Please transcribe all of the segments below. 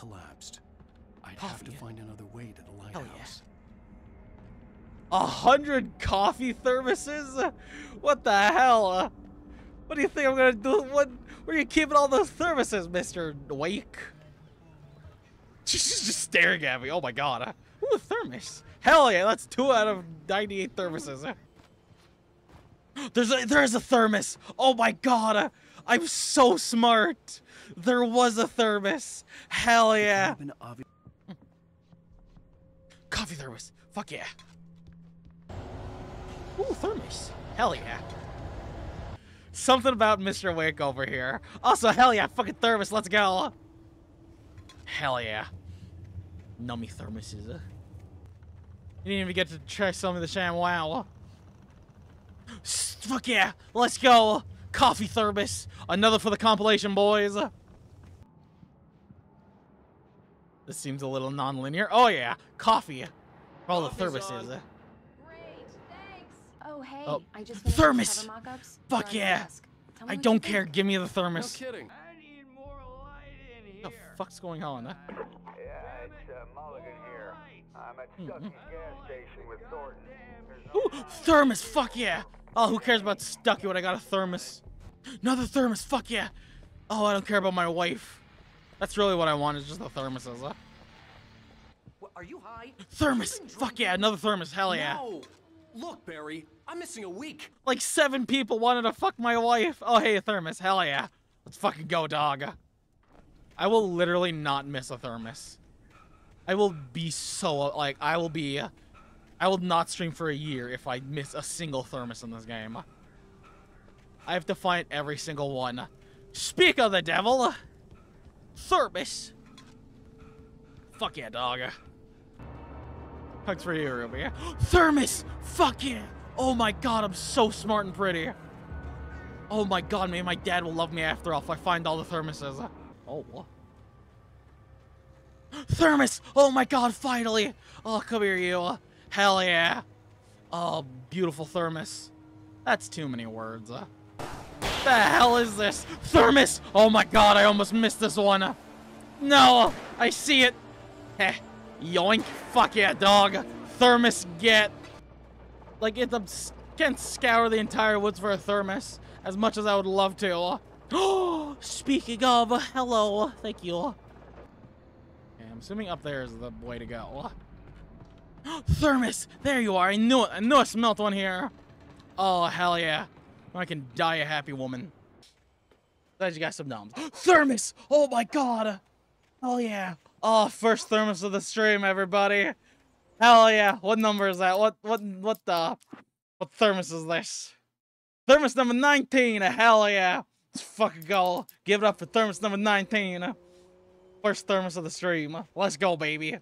collapsed. I'd Coffee, have to find another way to the Hell lighthouse. yeah. A hundred coffee thermoses? What the hell? What do you think I'm gonna do? What? Where are you keeping all those thermoses, Mister Wake? She's just staring at me. Oh my god. Ooh, a thermos. Hell yeah, that's two out of 98 thermoses. There's a, there's a thermos. Oh my god. I'm so smart. There was a thermos. Hell yeah. Coffee thermos. Fuck yeah. Ooh, thermos. Hell yeah. Something about Mr. Wick over here. Also, hell yeah, fucking thermos, let's go. Hell yeah. Nummy thermoses. uh. You didn't even get to try some of the sham wow. Fuck yeah, let's go. Coffee thermos. Another for the compilation, boys. This seems a little non-linear. Oh yeah, coffee. For all the thermoses. on. Great, thanks. Oh, hey, Oh, I just finished thermos. the cover mock-ups. Fuck They're on your yeah. desk. Tell me I don't think. care. Give me the thermos. No thermos. kidding. I need more light in here. What the fuck's going on? Yeah, it's uh, Mulligan here. I'm at Mhm. Gas station with Thornton. There's Ooh, no thermos. Fuck yeah. Oh, who cares about Stucky when I got a thermos? Another thermos. Fuck yeah. Oh, I don't care about my wife. That's really what I want is just the thermoses. Uh. What, are you high? Thermos. Fuck yeah. Another thermos. Hell yeah. No. Look, Barry, I'm missing a week. Like seven people wanted to fuck my wife. Oh, hey, a thermos. Hell yeah. Let's fucking go, dog. I will literally not miss a thermos. I will be so, like, I will be, I will not stream for a year if I miss a single thermos in this game. I have to find every single one. Speak of the devil. Thermos. Fuck yeah, dog. Hugs for you, Ruby. Thermos! Fuck yeah! Oh my god, I'm so smart and pretty. Oh my god, maybe my dad will love me after all if I find all the thermoses. Oh, what? Thermos! Oh my god, finally! Oh, come here, you. Hell yeah. Oh, beautiful thermos. That's too many words. Uh. The hell is this? Thermos! Oh my god, I almost missed this one. No! I see it! Heh. Yoink. Fuck yeah, dog. Thermos get. Like, it can't scour the entire woods for a thermos as much as I would love to. Oh, speaking of, hello. Thank you. Okay, I'm assuming up there is the way to go. Thermos! There you are. I knew it. I knew I smelt one here. Oh, hell yeah. I can die a happy woman. Glad you got some noms. Thermos! Oh my god! Oh yeah. Oh, first thermos of the stream, everybody. Hell yeah. What number is that? What what what the what thermos is this? Thermos number 19. Hell yeah. Let's fucking go. Give it up for thermos number 19. First thermos of the stream. Let's go, baby.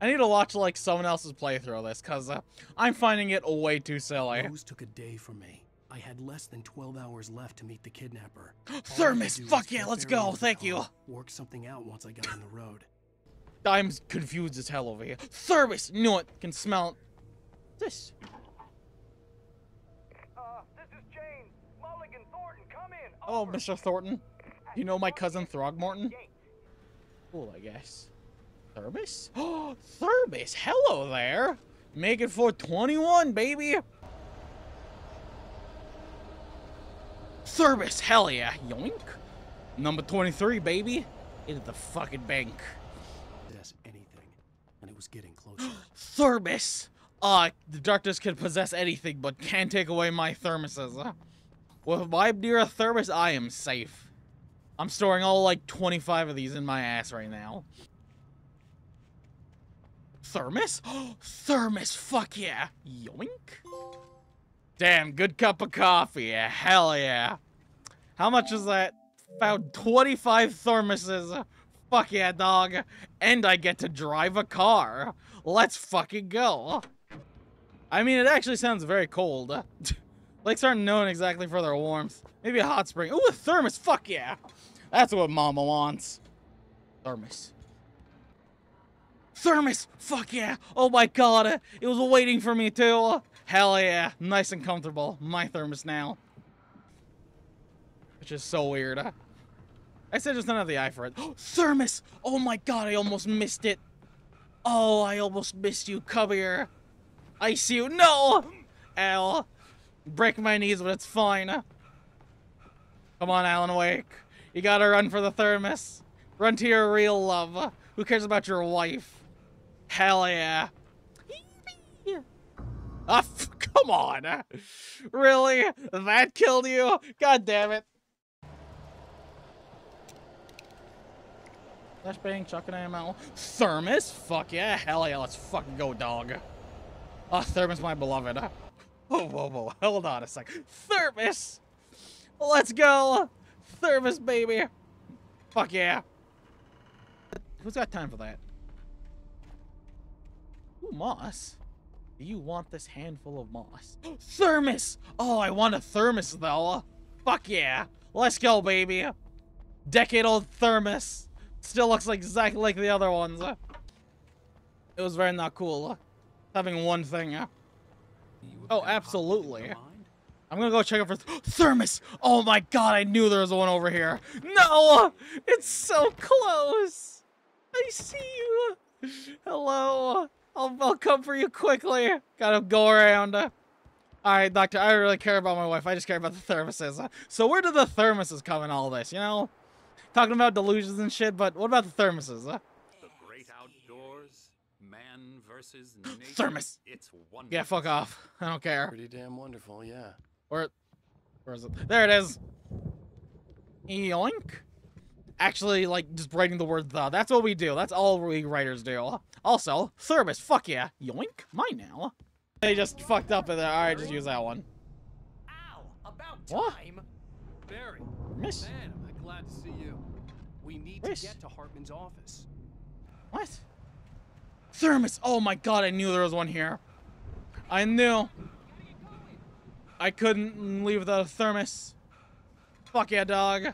I need to watch like someone else's playthrough of this because uh, I'm finding it way too silly. Rose took a day from me. I had less than 12 hours left to meet the kidnapper. All I had to Thermos, fuck yeah, let's go, thank you. Work something out once I got on the road. I'm confused as hell over here. Thermos! Knew it. Can smell it. This. Uh, this is James. Mulligan Thornton, come in. Oh, Mr. Thornton. You know my cousin Throgmorton? Cool, I guess. Thermos? Oh, Thermos! Hello there! Make it for 21, baby! Thermos! Hell yeah! Yoink! Number 23, baby! Into the fucking bank. Possess anything, and it was getting closer. Thermos! Uh, the darkness can possess anything, but can't take away my thermoses. With my near a thermos, I am safe. I'm storing all like 25 of these in my ass right now. Thermos? thermos, fuck yeah. Yoink. Damn, good cup of coffee. Yeah, hell yeah. How much is that? About 25 thermoses. Fuck yeah, dog. And I get to drive a car. Let's fucking go. I mean, it actually sounds very cold. Lakes aren't known exactly for their warmth. Maybe a hot spring. Ooh, a thermos. Fuck yeah. That's what mama wants. Thermos. Thermos. Fuck yeah. Oh my god. It was waiting for me too. Hell yeah. Nice and comfortable. My thermos now. Which is so weird. I said just don't have the eye for it. Thermos! Oh my god, I almost missed it. Oh, I almost missed you. Come here. I see you. No! Al. Break my knees, but it's fine. Come on, Alan Wake. You gotta run for the thermos. Run to your real love. Who cares about your wife? Hell yeah. Ah, come on. Really? That killed you? God damn it. Flashbang, chucking ammo. Thermos? Fuck yeah. Hell yeah. Let's fucking go, dog. Oh, Thermos, my beloved. Whoa, whoa, whoa. Hold on a sec. Thermos! Let's go! Thermos, baby! Fuck yeah. Who's got time for that? Ooh, moss. Do you want this handful of moss? thermos! Oh, I want a thermos, though. Fuck yeah. Let's go, baby. Decade-old thermos. Still looks like exactly like the other ones. It was very not cool. Uh, having one thing. Uh. Oh, absolutely. I'm gonna go check out for th thermos. Oh my god, I knew there was one over here. No, it's so close. I see you. Hello. I'll, I'll come for you quickly. Gotta go around. All right, doctor. I don't really care about my wife. I just care about the thermoses. So where do the thermoses come in all this? You know, talking about delusions and shit. But what about the thermoses? The great outdoors, man versus nature. Thermos. It's wonderful. Yeah, fuck off. I don't care. Pretty damn wonderful, yeah. Where, where is it? There it is. Yoink. Actually, like, just writing the word the. That's what we do. That's all we writers do. Also, thermos. Fuck yeah. Yoink. Mine now. They just fucked up in there. Alright, just use that one. Ow! About What? time. Barry, Miss. man, am glad to see you. We need Miss. to get to Hartman's office. What? Thermos. Oh my god, I knew there was one here. I knew. I couldn't leave the thermos. Fuck yeah, dog.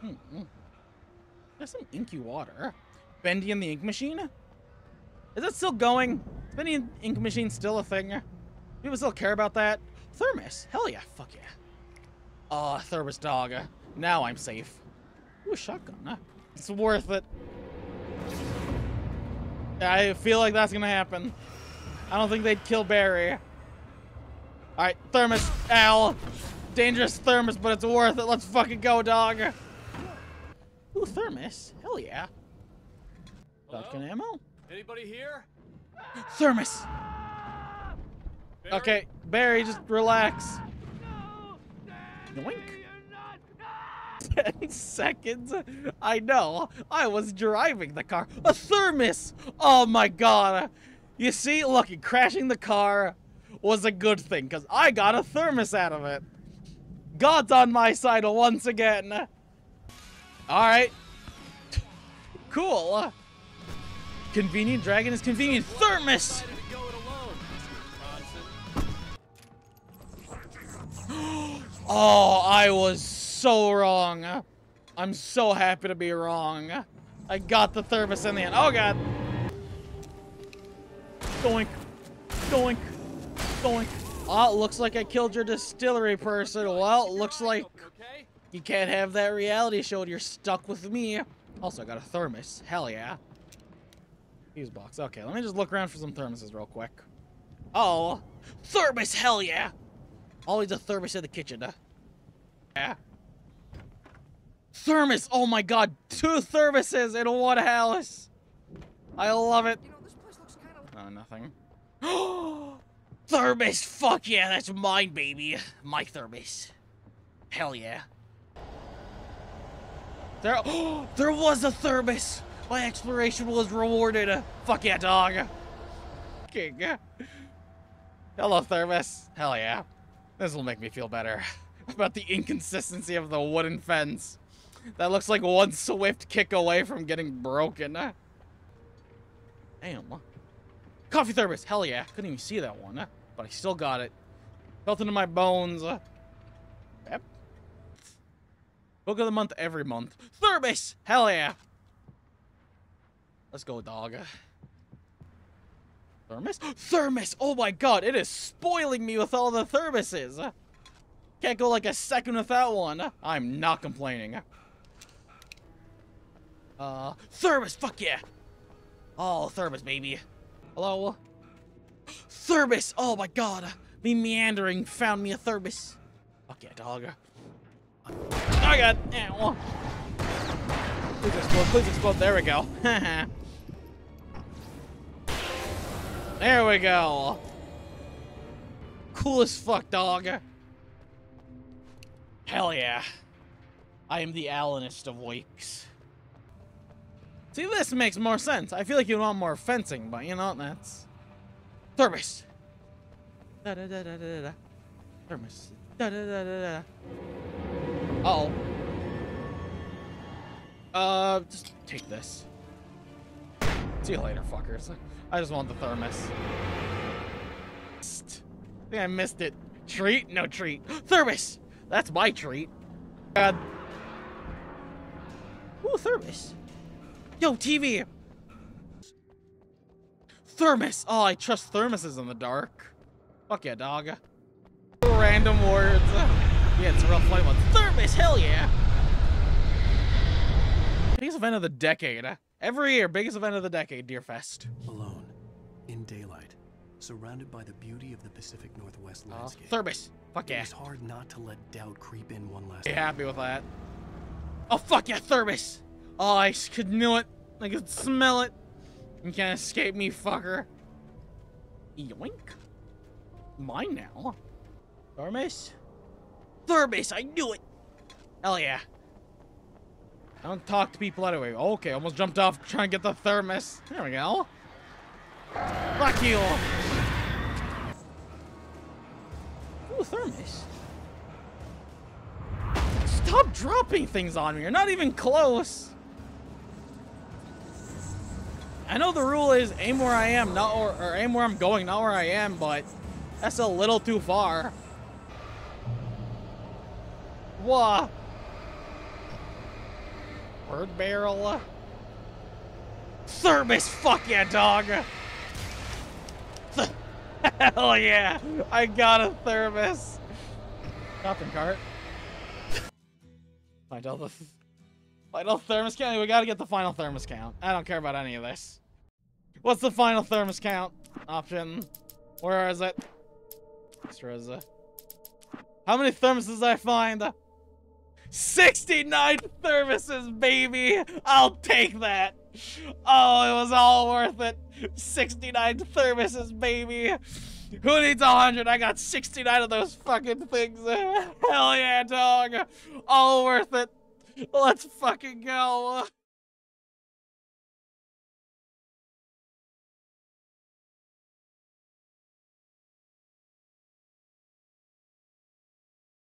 Hmm. There's some inky water. Bendy and the ink machine? Is that still going? Is Bendy and ink machine still a thing? People still care about that? Thermos. Hell yeah. Fuck yeah. Oh, thermos dog. Now I'm safe. Ooh, shotgun. It's worth it. I feel like that's gonna happen. I don't think they'd kill Barry. Alright, thermos. Al. Dangerous thermos, but it's worth it. Let's fucking go, dog. Ooh, thermos. Hell yeah. Shotgun ammo? Anybody here? Thermos. Okay, Barry, just relax. No, Yoink. Ten seconds? I know. I was driving the car. A thermos! Oh my god. You see, look, crashing the car was a good thing, because I got a thermos out of it. God's on my side once again. Alright. Cool. Convenient dragon is convenient. Thermos! Oh, I was so wrong. I'm so happy to be wrong. I got the thermos in the end. Oh, God. Doink. Doink. Doink. Oh, looks like I killed your distillery person. Well, looks like? You can't have that reality show and you're stuck with me. Also, I got a thermos. Hell yeah. Fuse box. Okay, let me just look around for some thermoses real quick. Oh, thermos. Hell yeah. Always a thermos in the kitchen. Uh. Yeah. Thermos. Oh my god, two thermoses in one house. I love it. You know, this place looks kind of... Oh, nothing. thermos. Fuck yeah, that's mine, baby. My thermos. Hell yeah. There, there was a thermos. My exploration was rewarded. Uh, fuck yeah, dog. King. Hello, thermos. Hell yeah. This will make me feel better about the inconsistency of the wooden fence. That looks like one swift kick away from getting broken. Damn. Coffee thermos. Hell yeah. Couldn't even see that one. But I still got it. Felt into my bones. Yep. Book of the month every month. Thermos! Hell yeah. Let's go, dog. Thermos? Thermos! Oh my god, it is spoiling me with all the thermoses. Can't go like a second without one. I'm not complaining. Uh, thermos, fuck yeah. Oh, thermos, baby. Hello? Thermos, oh my god. Me meandering found me a thermos. Fuck yeah, dog. Oh god, ow. Please explode, please explode. There we go. there we go. Cool as fuck, dog. Hell yeah. I am the Alanist of wakes. See, this makes more sense. I feel like you want more fencing, but you know, that's... Thermos. Da da da da da da. Thermos. Da da da da da. Uh oh. Uh, just take this. See you later, fuckers. I just want the thermos. I think I missed it. Treat? No treat. Thermos! That's my treat. God. Ooh, thermos. Yo, TV! Thermos! Oh, I trust thermoses in the dark. Fuck yeah, dog. Random words. Yeah, it's a real funny one. Thermos, hell yeah! Biggest event of the decade. Every year, biggest event of the decade, Deerfest. Alone, in daylight, surrounded by the beauty of the Pacific Northwest Uh, landscape. thermos. Fuck yeah. It's hard not to let doubt creep in one last Be happy with that. Oh, fuck yeah, thermos! Oh, I could knew it. I could smell it. You can't escape me, fucker. Yoink. Mine now. Thermos? Thermos, I knew it! Hell yeah. I don't talk to people anyway. Okay, almost jumped off trying to get the thermos. There we go. Fuck you. Ooh, thermos. Stop dropping things on me. You're not even close. I know the rule is aim where I am, not or, or aim where I'm going, not where I am, but that's a little too far. Whoa. Word barrel. Thermos, fuck yeah, dog. Hell yeah, I got a thermos. Shopping cart. Final, th final thermos count. We gotta get the final thermos count. I don't care about any of this. What's the final thermos count option? Where is it? Extra is it? How many thermoses I find? 69 thermoses, baby! I'll take that! Oh, it was all worth it! 69 thermoses, baby! Who needs 100? I got 69 of those fucking things. Hell yeah, dog! All worth it! Let's fucking go!